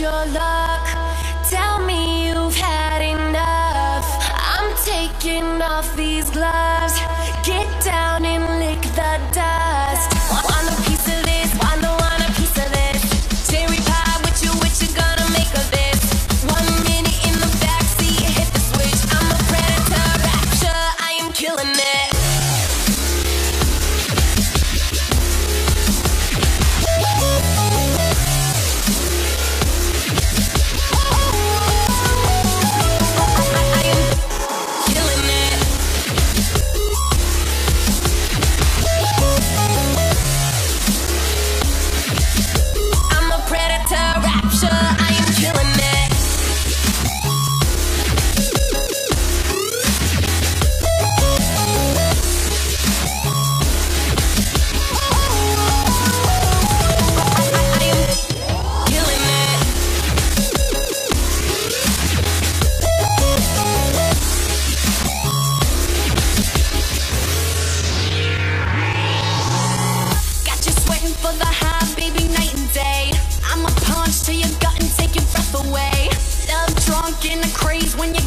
your luck. Tell me you've had enough. I'm taking off these gloves. Get down in the high, baby, night and day. I'm a punch to your gut and take your breath away. Love drunk in a craze when you